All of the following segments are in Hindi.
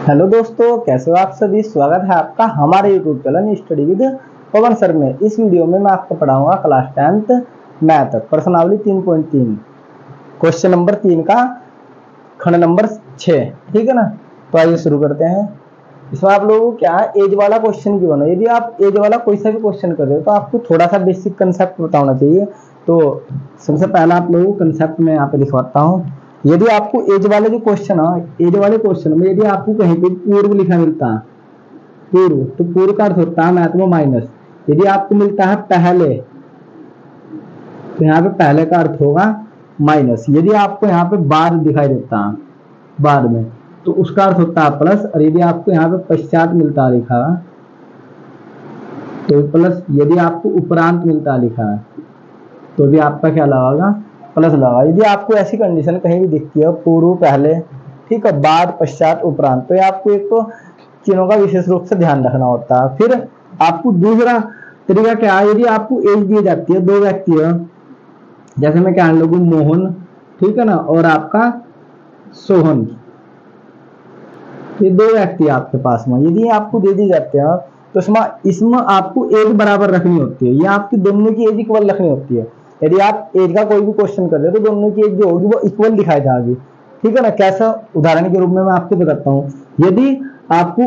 हेलो दोस्तों, कैसे हो आप सभी? स्वागत है आपका हमारे YouTube channel study with Pawan sir में। इस वीडियो में मैं आपको पढ़ाऊँगा क्लास टेंथ मैथ प्रश्नावली 3.3 क्वेश्चन नंबर तीन का खंड नंबर छः ठीक है ना? तो आइए शुरू करते हैं। इसमें आप लोगों को क्या एज वाला क्वेश्चन क्यों ना यदि आप एज वाला कोई सा भी क्वेश्चन कर रहे हो तो आपको थोड़ा सा बेसिक कंसेप्ट बताना चाहिए। तो सबसे पहला आप लोगों को कंसेप्ट में यहाँ पे लिखवाता हूँ। यदि आपको एज वाले जो क्वेश्चन है एज वाले क्वेश्चन में यदि आपको कहीं पे पूर्व लिखा मिलता है, पूर्व तो पूर्व का अर्थ होता है मैथ में माइनस यदि आपको मिलता है पहले तो यहाँ पे पहले का अर्थ होगा माइनस यदि आपको यहाँ पे बाद दिखाई देता है, बाद में तो उसका अर्थ होता है प्लस और यदि आपको यहाँ पे पश्चात मिलता लिखा तो प्लस यदि आपको उपरांत मिलता लिखा तो भी आपका क्या लगागा प्लस लगा। यदि आपको ऐसी कंडीशन कहीं भी दिखती है, पूर्व, पहले, ठीक है, बाद, पश्चात, उपरांत तो आपको एक तो चीनों का विशेष रूप से ध्यान रखना होता है। फिर आपको दूसरा तरीका क्या है? यदि आपको एज दी जाती है, दो व्यक्ति जैसे मैं क्या लोगू मोहन, ठीक है ना, और आपका सोहन, ये दो व्यक्ति आपके पास में। यदि आपको दे दी जाते हैं तो इसमें इसमें आपको एज बराबर रखनी होती है। ये आपकी दोनों की एज इक्वल रखनी होती है। यदि आप एज का कोई भी क्वेश्चन कर रहे हो तो दोनों की एज जो होगी वो इक्वल दिखाई जाएगी ठीक है ना? कैसा उदाहरण के रूप में मैं आपको बताता हूँ। यदि आपको,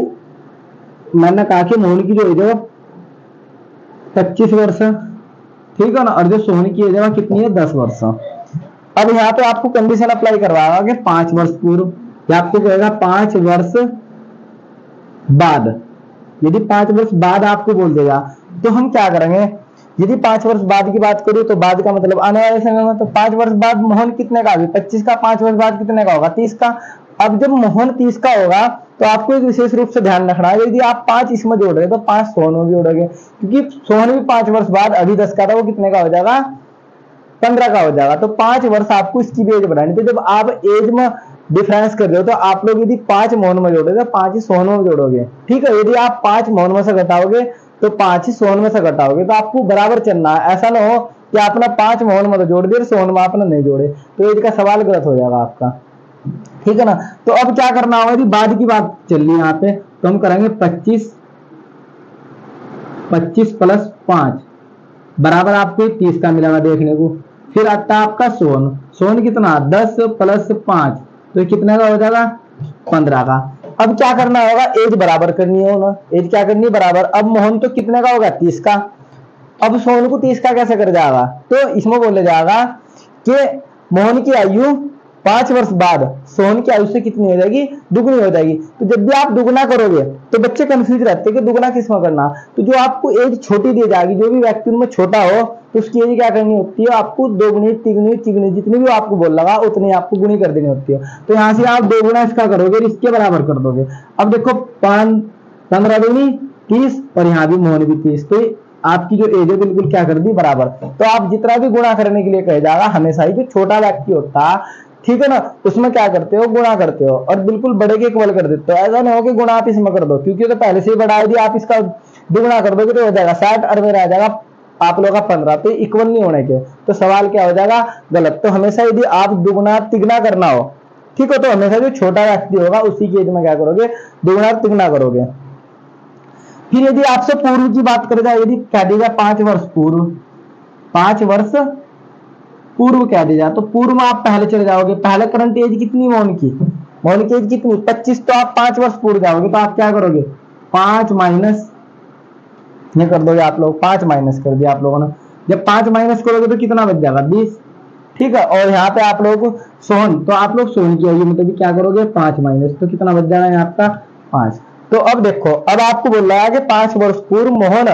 मैंने कहा कि मोहन की जो एज है वो पच्चीस वर्ष है। ठीक है ना? और जो सोहन की एज है वो कितनी है? दस वर्ष अब यहाँ पे आपको कंडीशन अप्लाई करवाएगा कि पाँच वर्ष पूर्व। या आपको कहेगा पाँच वर्ष बाद। यदि पाँच वर्ष बाद आपको बोल देगा तो हम क्या करेंगे? यदि पाँच वर्ष बाद की बात करूँ तो बाद का मतलब आने वाले समय में तो पाँच वर्ष बाद मोहन कितने का भी पच्चीस का पाँच वर्ष बाद कितने का होगा? तीस का। अब जब मोहन तीस का होगा तो आपको एक विशेष रूप से ध्यान रखना है। यदि आप पाँच इसमें जोड़ रहे तो पाँच सोहन में भी जोड़ोगे क्योंकि सोहन भी पाँच वर्ष बाद, अभी दस का था, वो कितने का हो जाएगा? पंद्रह का हो जाएगा। तो पाँच वर्ष आपको इसकी भी एज बढ़ानी थी जब आप एज में डिफरेंस कर रहे हो तो आप लोग यदि पाँच मोहन में जोड़ोगे तो पाँच सोहन में जोड़ोगे। ठीक है? यदि आप पाँच मोहन में से घटाओगे तो पाँच ही सोन में से घटाओगे तो आपको बराबर चलना है। ऐसा ना हो कि आपने पाँच मोहन में तो जोड़ दिए सोन में आपने नहीं जोड़े। तो एज का सवाल गलत हो जाएगा आपका। ठीक है ना? तो अब क्या करना होगा यदि बाद की बात चल रही है यहाँ पे। तो हम करेंगे पच्चीस पच्चीस प्लस पाँच। बराबर आपको तीस का मिलेगा देखने को। फिर आता आपका सोन सोन कितना? दस प्लस पाँच। तो कितने का हो जाएगा? पंद्रह का। अब क्या करना होगा? एज बराबर करनी है ना एज क्या करनी है? बराबर। अब मोहन तो कितने का होगा? तीस का। अब सोहन को तीस का कैसे कर जाएगा? तो इसमें बोले जाएगा कि मोहन की आयु पाँच वर्ष बाद सोन की आयु से कितनी हो जाएगी? दुगनी हो जाएगी। तो जब भी आप दुगना करोगे तो बच्चे कंफ्यूज रहते हैं कि दुगना किसमें करना। तो जो आपको एज छोटी दी जाएगी, जो भी व्यक्ति उनमें छोटा हो तो उसकी एज क्या करनी होती है? आपको दो गुनी तिगुनी तिगुनी, जितनी भी आपको बोल लगा उतनी आपको गुनी कर देनी होती है। तो यहाँ से आप दो गुना इसका करोगे इसके बराबर कर दोगे। अब देखो पाँच पंद्रह दूनी तीस, और यहाँ भी मोहन भी तीस। तो आपकी जो एज है, बिल्कुल क्या कर दी? बराबर। तो आप जितना भी गुणा करने के लिए कहे जाएगा हमेशा ही जो छोटा व्यक्ति होता ठीक है ना? उसमें क्या करते हो? गुणा करते हो। और बिल्कुल बड़े के इक्वल कर देते हो। ऐसा नहीं हो कि गुणा आप इसमें कर दो, क्योंकि तो पहले से ही बढ़ा यदि आप इसका दुगुना कर दोगे तो हो जाएगा साठ और मेरा आ जाएगा आप लोग का पंद्रह। तो इक्वल नहीं होने के। तो सवाल क्या हो जाएगा? गलत। तो हमेशा यदि आप दुगुना तिगना करना हो, ठीक हो तो हमेशा जो छोटा व्यक्ति होगा, उसी की में क्या करोगे? दुगुना तिगना करोगे। फिर यदि आपसे पूर्व की बात करें जाए, यदि कह दीजिए पाँच वर्ष पूर्व, पाँच वर्ष पूर्व कह दिया तो पूर्व आप पहले चले जाओगे। पहले करंट एज कितनी मोहन की? मोहन की एज कितनी? पच्चीस तो आप पाँच वर्ष पूर्व जाओगे तो आप क्या करोगे? पाँच माइनस, ये कर दोगे आप लोग, पाँच माइनस कर दिया आप लोगों ने। जब पाँच माइनस करोगे तो कितना बच जाएगा? बीस। ठीक है? और यहाँ पे आप लोग सोहन तो आप लोग सोहन की होगी मतलब क्या करोगे? पाँच माइनस तो कितना बच जाएगा यहाँ आपका? पाँच। तो अब देखो, अब आपको बोल रहा है कि पाँच वर्ष पूर्व मोहन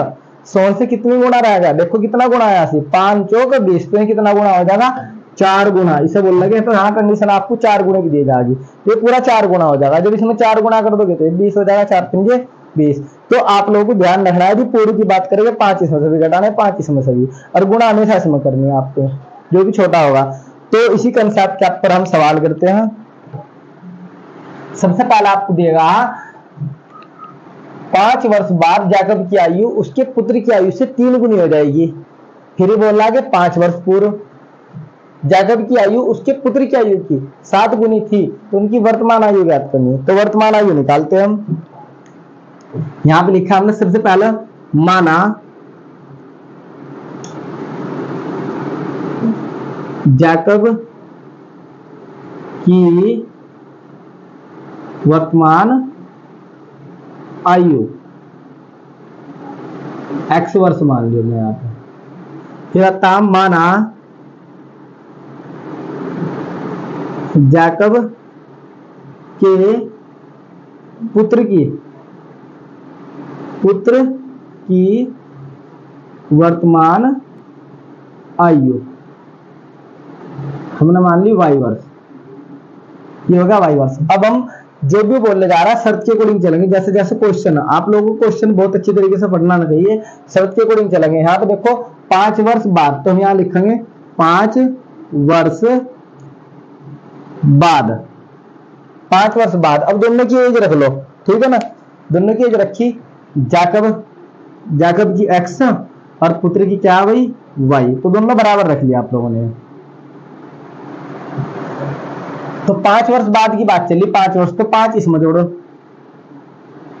सोन से कितनी गुणा रहेगा देखो कितना गुणा आया सी। पाँच चौक बीस तो कितना गुणा हो जाएगा? चार गुना इसे बोल लगे तो यहाँ कंडीशन आपको चार गुणे की दी जाएगी। ये पूरा चार गुना हो जाएगा। जब इसमें चार गुना कर दोगे तो बीस हो जाएगा, चार पंजे बीस। तो आप लोगों को ध्यान रखना है जो, पूरी की बात करेंगे, पाँच इसमें से भी घटाना है, पाँच इसमें से भी। और गुणा हमेशा इसमें करनी है आपको, जो भी छोटा होगा। तो इसी कंसेप्ट के पर हम सवाल करते हैं। सबसे पहले आपको देगा पाँच वर्ष बाद जाकब की आयु, उसके पुत्र की आयु से तीन गुनी हो जाएगी। फिर बोला कि पाँच वर्ष पूर्व। जाकब की आयु, उसके पुत्र की आयु की सात गुनी थी तो उनकी वर्तमान आयु ज्ञात करनी है। तो वर्तमान आयु निकालते हम। यहाँ पे लिखा हमने सबसे पहले, माना। जाकब की वर्तमान आयु एक्स वर्ष मान लिया मैं यहाँ पे। फिर ताम माना जैकब के पुत्र की पुत्र की वर्तमान आयु हमने मान ली वाई वर्ष। ये होगा वाई वर्ष। अब हम जो भी बोलने जा रहा है, शर्त के अकॉर्डिंग चलेंगे। जैसे जैसे क्वेश्चन आप लोगों को क्वेश्चन बहुत अच्छी तरीके से पढ़ना आना चाहिए। शर्त के अकॉर्डिंग चलेंगे। यहाँ पे देखो, पाँच वर्ष बाद तो हम यहाँ लिखेंगे, पाँच वर्ष बाद। पाँच वर्ष बाद। अब दोनों की एज रख लो। ठीक है ना? दोनों की एज रखी। जाकब जाकब की एक्स और पुत्र की क्या भाई वाई तो दोनों बराबर रख लिया आप लोगों ने। तो पाँच वर्ष बाद की बात चली, पाँच वर्ष तो पाँच इसमें जोड़ो।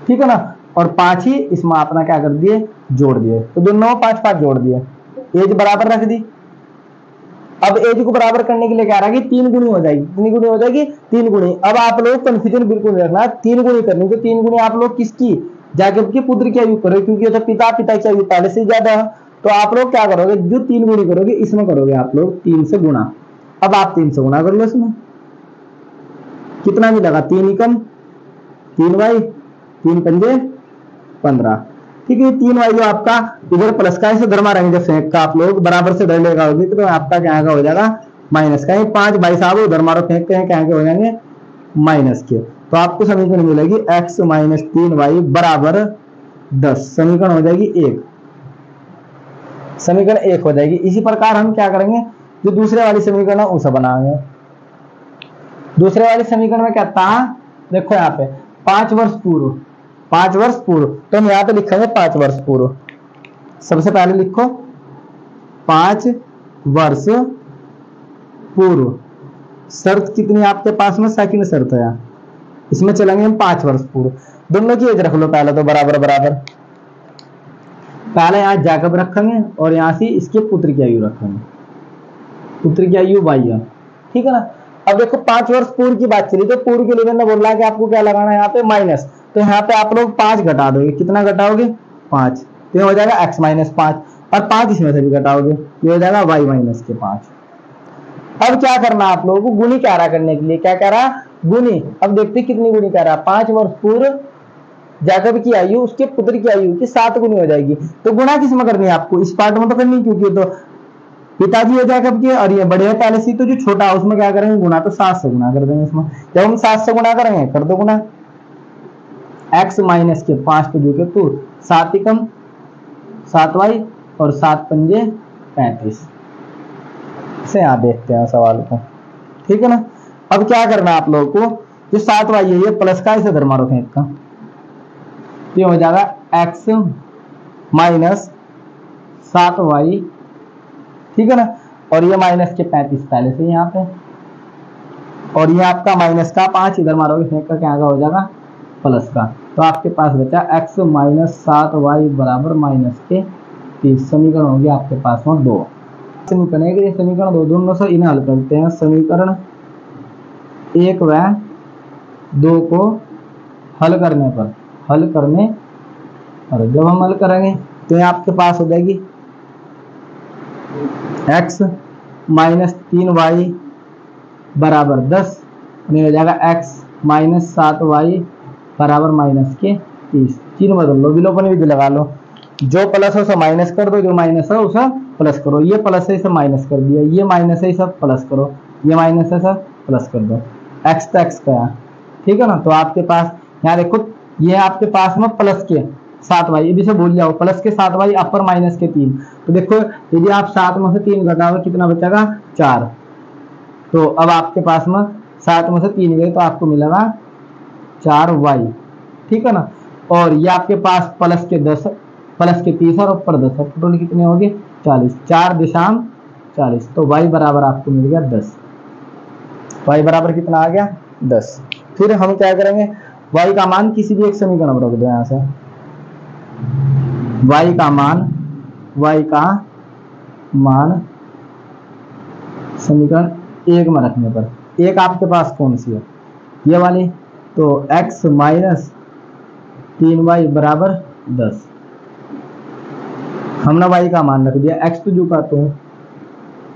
ठीक है ना? और पाँच ही इसमें अपना क्या कर दिए? जोड़ दिए। तो दोनों पाँच पाँच जोड़ दिए। एज बराबर रख दी। अब एज को बराबर करने के लिए क्या रहा कि तीन गुणी हो जाएगी। कितनी गुणी हो जाएगी? तीन गुणी। अब आप लोग कंफ्यूजन बिल्कुल नहीं रखना तीन गुणी करनी। तो तीन गुणी आप लोग किसकी? जाके के, पुत्र की आयु करो, क्योंकि तो पिता पिता की आयु पहले से ज़्यादा है। तो आप लोग क्या करोगे? जो तीन गुणी करोगे, इसमें करोगे आप लोग तीन से गुणा। अब आप तीन से गुणा कर लो इसमें। कितना भी लगा, तीन एकम, तीन वाई, तीन पंजे पंद्रह। ठीक है तीन वाई जो आपका इधर प्लस का ऐसे धर्मा रहेंगे जब फेंक का आप लोग, बराबर से डर लेगा होगी तो आपका क्या हो जाएगा माइनस का। पाँच बाई साहब उधर मारो फेंक के क्या हो जाएँगे माइनस के। तो आपको समीकरण मिलेगी एक्स माइनस तीन वाई बराबर दस। समीकरण हो जाएगी एक। समीकरण एक हो जाएगी। इसी प्रकार हम क्या करेंगे, जो दूसरे वाली समीकरण है, उसे बनाएँगे। दूसरे वाले समीकरण में क्या था? देखो यहाँ पे, पाँच वर्ष पूर्व। पाँच वर्ष पूर्व। तो हम यहाँ पे लिखेंगे पाँच वर्ष पूर्व। सबसे पहले लिखो, पाँच वर्ष पूर्व। शर्त कितनी आपके पास में? सेकंड शर्त है इसमें चलेंगे हम पाँच वर्ष पूर्व। दोनों की एज रख लो पहले तो बराबर बराबर। पहले यहाँ जाकब रखेंगे और यहाँ से इसके पुत्र की आयु रखेंगे। पुत्र की आयु बाई ठीक है ना? अब देखो पाँच वर्ष पूर्व की बात चली तो पूर्व के लिए बोल रहा है कि आपको क्या लगाना है यहाँ पे माइनस तो यहाँ पे आप लोग पाँच घटा दोगे। कितना घटाओगे? पाँच। तो ये हो जाएगा एक्स माइनस पाँच। और पाँच इसमें से भी घटाओगे। ये हो जाएगा वाई माइनस के पाँच। अब क्या करना आप लोगों को? गुनी क्या करने के लिए क्या कह रहा गुनी अब देखते कितनी गुनी कह रहा पाँच वर्ष पूर्व जाकब की आयु, उसके पुत्र की आयु की सात गुनी हो जाएगी। तो गुणा किसमें करनी है आपको? इस पार्ट में तो करनी क्योंकि तो? पिताजी हो जाएगा कब और ये बड़े पहले से तो जो छोटा है, उसमें क्या करेंगे? गुना तो सात से गुना कर देंगे इसमें। जब हम सात से गुना करेंगे, कर दो गुना एक्स माइनस के पाँच पे जो के टू सात ही कम सात वाई और सात पंजे पैंतीस। से यहाँ देखते हैं सवाल को। ठीक है ना? अब क्या करना आप लोगों को? जो सात वाई है, ये प्लस का इसे धर्मा रखें का। ये हो जाएगा एक्स माइनस सात वाई ठीक है ना? और ये माइनस के पैंतीस पहले से यहाँ पे। और ये आपका माइनस का पाँच इधर मारोगे फेंक का क्या हो जाएगा प्लस का। तो आपके पास बचा एक्स माइनस सात वाई बराबर माइनस के तीस समीकरण हो गया आपके पास में दो। समीकरण एक समीकरण दो, दोनों से इन्हें हल करते हैं। समीकरण एक व दो को हल करने पर, हल करने और जब हम हल करेंगे तो ये आपके पास हो जाएगी एक्स माइनस तीन वाई बराबर दस हो जाएगा एक्स माइनस सात वाई बराबर माइनस के तीस। तीन बदल लो विलोपन विधि लगा लो। जो प्लस है उसे माइनस कर दो, जो माइनस है उसे प्लस करो। ये प्लस है, इसे माइनस कर दिया। ये माइनस है, इसे प्लस करो। ये माइनस है सब प्लस कर दो। एक्स तो एक्स का ठीक है ना? तो आपके पास, यहाँ देखो, ये आपके पास में प्लस के। सात वाई, ये से भूल जाओ, प्लस के सात वाई, अपर माइनस के तीन। तो देखो, यदि आप सात में से तीन घटाओगे कितना बचेगा? चार। तो अब आपके पास में सात में से तीन गए तो आपको मिलेगा चार वाई। ठीक है ना? और ये आपके पास प्लस के दस, प्लस के तीस और ऊपर दस टोटल कितने हो गए? चालीस। चार दिशाम चालीस। तो वाई बराबर आपको मिल गया दस। वाई बराबर कितना आ गया? दस। फिर हम क्या करेंगे? वाई का मान किसी भी एक समीकरण रख दो यहाँ से। Y का मान, y का मान समीकरण एक में रखने पर। एक आपके पास कौन सी है? ये वाली। तो x माइनस तीन वाई बराबर दस। हमने y का मान रख दिया। X तो झुका तो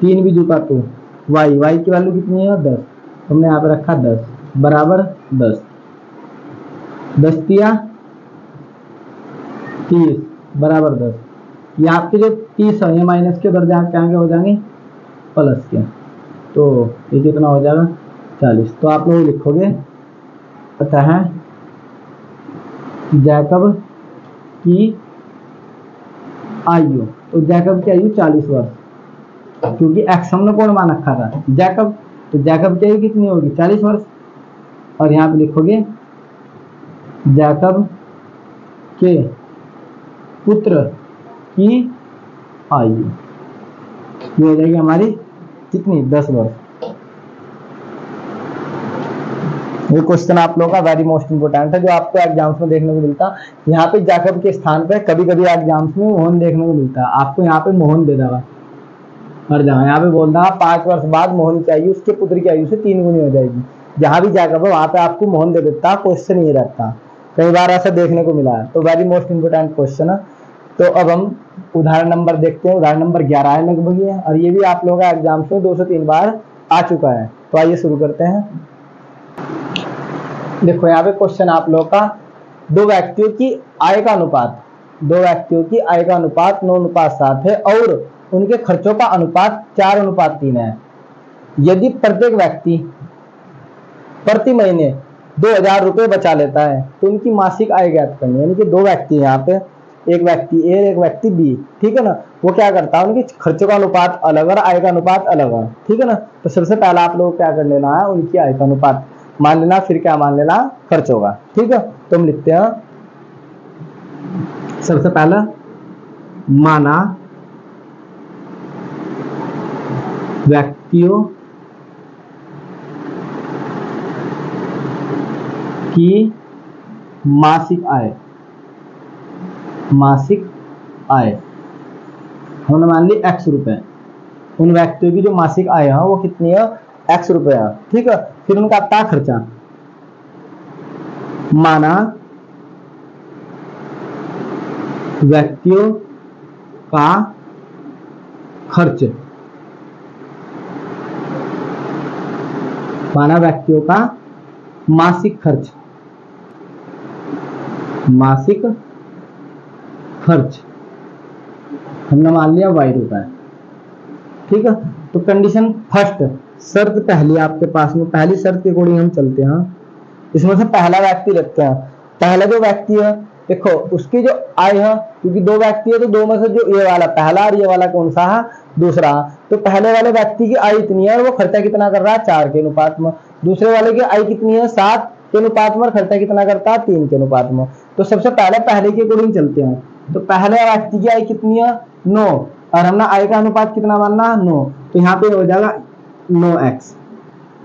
तीन भी झुका तो y y की वैल्यू कितनी है? दस। हमने यहाँ पे रखा दस बराबर दस। दस दिया तीस, बराबर दस। ये आपके जो तीस है, ये माइनस के उधर जहाँ क्या हो जाएँगे प्लस के। तो ये कितना हो जाएगा? चालीस। तो आप लोग लिखोगे, पता है, जैकब की आयु। तो जैकब की आयु चालीस वर्ष। क्योंकि एक्स हमने कौन मान रखा था। जैकब तो जैकब की आयु कितनी होगी? चालीस वर्ष। और यहाँ पे लिखोगे, जैकब के पुत्र की आयु ये हो जाएगी हमारी कितनी? दस वर्ष। ये क्वेश्चन आप लोगों का वेरी मोस्ट इंपोर्टेंट है, जो आपको एग्ज़ाम्स में देखने को मिलता। है यहाँ पे जाकब के स्थान पे कभी कभी एग्ज़ाम्स में मोहन देखने को मिलता। है आपको यहाँ पे मोहन दे देगा। मर जाओ यहाँ पे बोल रहा, पाँच वर्ष बाद मोहन की आयु, उसके पुत्र की आयु से तीन गुनी हो जाएगी। जहाँ भी जाकब है वहाँ पे आपको मोहन दे देता क्वेश्चन ये रहता। कई बार ऐसा देखने को मिला है। तो वेरी मोस्ट इंपोर्टेंट क्वेश्चन है। तो अब हम उदाहरण नंबर देखते हैं। उदाहरण नंबर ग्यारह है लगभग ये। और ये भी आप लोगों का एग्ज़ाम्स में दो से तीन बार आ चुका है। तो आइए शुरू करते हैं। देखो, यहाँ पे क्वेश्चन आप लोगों का दो व्यक्तियों की आय का अनुपात। दो व्यक्तियों की आय का अनुपात नौ अनुपात सात है और उनके खर्चों का अनुपात चार अनुपात तीन है। यदि प्रत्येक व्यक्ति प्रति महीने दो हज़ार रुपये बचा लेता है। तो उनकी मासिक आय ज्ञात करनी यानी कि दो व्यक्ति यहाँ पे। एक व्यक्ति ए, एक व्यक्ति बी। ठीक है ना? वो क्या करता है? उनके खर्चों का अनुपात अलग और आय का अनुपात अलग है। ठीक है ना? तो सबसे पहला आप लोग क्या कर लेना है? उनकी आय का अनुपात मान लेना। फिर क्या मान लेना? खर्च होगा। ठीक है? तो हम लिखते हैं। सबसे पहला, माना व्यक्तियों की मासिक आय। मासिक आय। हमने मान ली एक्स रुपए। उन व्यक्तियों की जो मासिक आय है, वो कितनी है? एक्स रुपए है। ठीक है? फिर उनका आता खर्चा? माना व्यक्तियों का खर्च। माना व्यक्तियों का मासिक खर्च। मासिक खर्च। हमने मान लिया वाई रुपए ठीक है? तो कंडीशन फ़र्स्ट शर्त पहली आपके पास में, पहली शर्त के अकॉर्डिंग हम चलते हैं। इसमें से पहला व्यक्ति रखते हैं। पहला जो व्यक्ति है, देखो, उसकी जो आय है, क्योंकि दो व्यक्ति है तो दो में से जो ये वाला पहला और ये वाला कौन सा है? दूसरा। तो पहले वाले व्यक्ति की आय इतनी है और वो खर्चा कितना कर रहा है? चार के अनुपात में। दूसरे वाले की आय कितनी है? सात। के अनुपात में खर्चा कितना करता है? तीन के अनुपात में। तो सबसे पहले पहले के अकॉर्डिंग चलते हैं। तो पहले व्यक्ति की आय कितनी है? नौ। और हमने आय का अनुपात कितना मानना है? नौ। तो यहाँ पे हो जाएगा नो एक्स।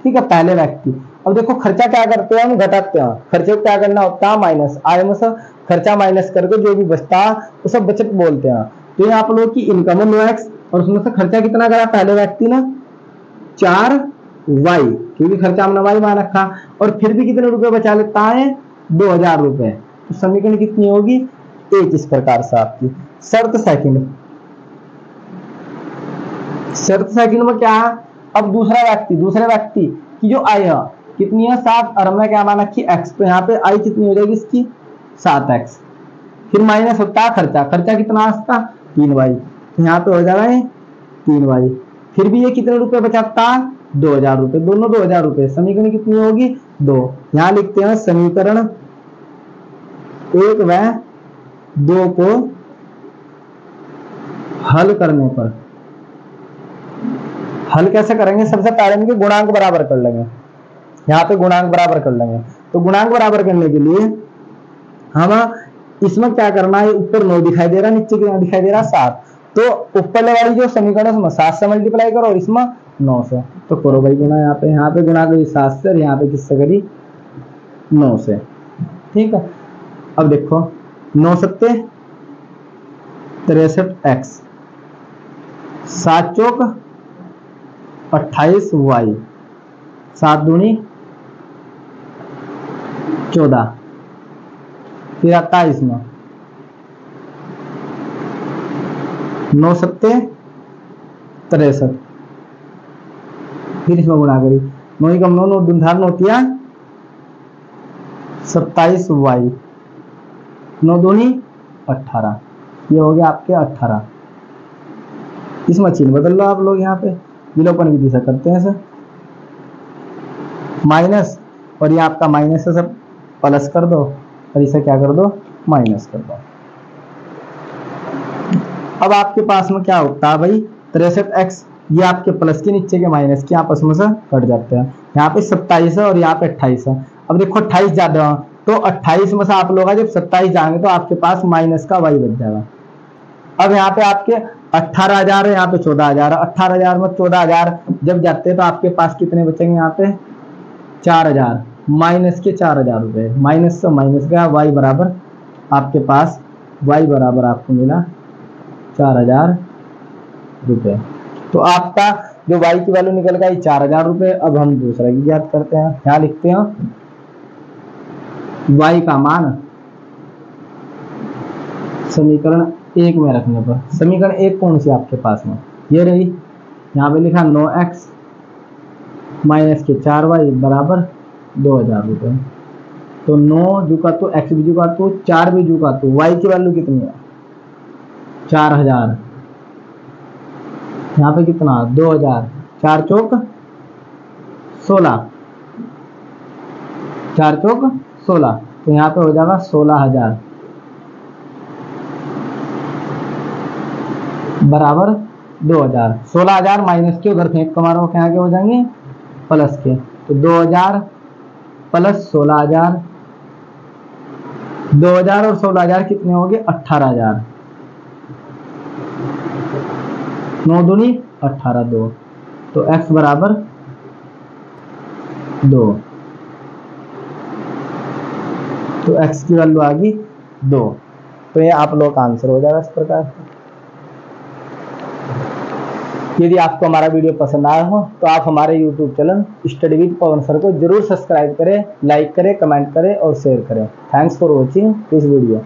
ठीक है, पहले व्यक्ति। अब देखो, खर्चा क्या करते हैं? हम घटाते हैं। खर्चे को क्या करना होता है? माइनस। आय में से खर्चा माइनस करके जो भी बचता है सब बचत बोलते हैं। तो यहाँ आप लोग की इनकम है नो एक्स, और उसमें से खर्चा कितना करा? पहले व्यक्ति ने। चार वाई। क्योंकि खर्चा हमने वाई मान रखा। और फिर भी कितने रुपए बचा लेता है? दो हज़ार रुपए। तो समीकरण कितनी होगी? एक इस प्रकार से आपकी? शर्त सेकंड। शर्त सेकंड में क्या? है अब दूसरा व्यक्ति, दूसरे व्यक्ति की जो आय है, कितनी है? सात। और हमने क्या माना कि एक्स तो यहाँ पे आई कितनी हो जाएगी इसकी? सात एक्स फिर माइनस होता है खर्चा। खर्चा कितना आता तीन वाई तो यहाँ पे हो जाएगा तीन वाई फिर भी ये कितने रुपए बचाता है दो हज़ार रुपए दोनों दो हज़ार रुपए समीकरण कितनी होगी? दो। यहाँ लिखते हैं समीकरण एक व दो को हल करने पर। हल कैसे करेंगे? सबसे पहले इनके गुणांक बराबर कर लेंगे। यहाँ पे गुणांक बराबर कर लेंगे। तो गुणांक बराबर करने के लिए हम इसमें क्या करना है? ऊपर नौ दिखाई दे रहा है, नीचे दिखाई दे रहा है, सात। तो ऊपर वाली जो समीकरण उसमें सात से मल्टीप्लाई करो और इसमें नौ से। तो करो भाई गुना यहाँ पे यहाँ पे गुना करी सात से, और यहाँ पे किससे करी नौ से। ठीक है? अब देखो, नौ सत्ते, तिरसठ एक्स सात चौक, अट्ठाईस वाई सात दूनी, चौदह। फिर आता है इसमें नौ सत्ते, तिरसठ। फिर इसमें गुणा करी। नौ कम नौ नौ धुंधार नोतिया सत्ताईस वाई। नौ दूनी, अट्ठारह। ये हो गया आपके अट्ठारह। इसमें चिन्ह बदल लो आप लोग यहाँ पे। विलोपन विधि से करते हैं, सर। माइनस, और ये आपका माइनस है सब प्लस कर दो, और इसे क्या कर दो? माइनस कर दो। अब आपके पास में क्या होता है भाई? तिरसठ एक्स। ये आपके प्लस के नीचे के माइनस के आपस में से कट जाते हैं। यहाँ पे सत्ताईस है और यहाँ पे अट्ठाईस है। अब देखो अट्ठाईस ज़्यादा तो अट्ठाईस में से आप लोग जब सत्ताईस जाएँगे तो आपके पास माइनस का वाई बच जाएगा। अब यहाँ पे आपके अट्ठारह हज़ार है, यहाँ पे चौदह हज़ार अट्ठारह हज़ार में चौदह हज़ार जब जाते हैं तो आपके पास कितने बचेंगे यहाँ पे? चार हज़ार। माइनस के चार हज़ार रुपए। माइनस से माइनस गया वाई बराबर आपके पास वाई बराबर आपको मिला चार हज़ार रुपये तो आपका जो वाई की वैल्यू निकल गई चार हज़ार रुपये, अब हम दूसरा की याद करते हैं। क्या लिखते हैं? वाई का मान समीकरण एक में रखने पर। समीकरण एक कौन सी आपके पास में? ये रही, यहाँ पे लिखा नो एक्स माइनस के चार वाई बराबर दो हज़ार रुपये। तो नौ जू का तो एक्स भी जू का तो चार भी जू का तो वाई की वैल्यू कितनी है? चार हज़ार। यहाँ पे कितना? दो हज़ार। चार चौक, सोलह। चार चौक, सोलह। तो यहाँ पे हो जाएगा सोलह हज़ार। बराबर दो हज़ार। सोलह हज़ार माइनस के उधर फेंक कमा रहा क्या आगे हो जाएँगे? प्लस के। तो दो हज़ार प्लस सोलह हज़ार। दो हज़ार और सोलह हज़ार कितने हो गए? अट्ठारह हज़ार। नौ दूनी अट्ठारह दो। तो x बराबर दो। तो x की वैल्यू आ गई दो। तो ये आप लोग का आंसर हो जाएगा इस प्रकार से। यदि आपको हमारा वीडियो पसंद आया हो तो आप हमारे YouTube channel study with Pawan sir को ज़रूर सब्सक्राइब करें लाइक करें कमेंट करें और शेयर करें। Thanks for watching this video